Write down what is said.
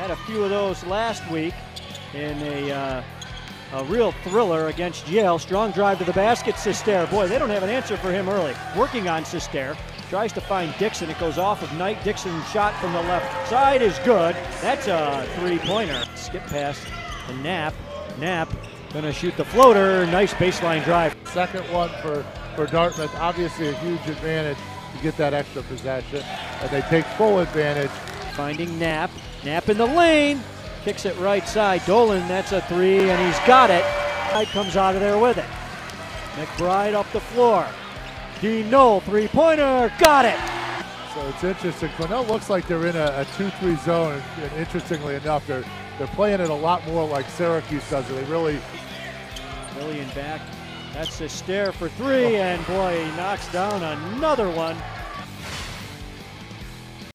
Had a few of those last week in a, uh, a real thriller against Yale. Strong drive to the basket, Sistare. Boy, they don't have an answer for him early. Working on Sistare. Tries to find Dixon. It goes off of Knight. Dixon shot from the left side is good. That's a three-pointer. Skip pass to Knapp. Knapp gonna shoot the floater. Nice baseline drive. Second one for, for Dartmouth. Obviously a huge advantage to get that extra possession. And they take full advantage. Finding Knapp. Knapp in the lane. Kicks it right side. Dolan, that's a three, and he's got it. Knight comes out of there with it. McBride up the floor. Dean Noll, three-pointer, got it. So it's interesting. Cornell looks like they're in a, a 2-3 zone, and interestingly enough, they're they're playing it a lot more like Syracuse does. They really Million back. That's a stare for three, and boy, he knocks down another one.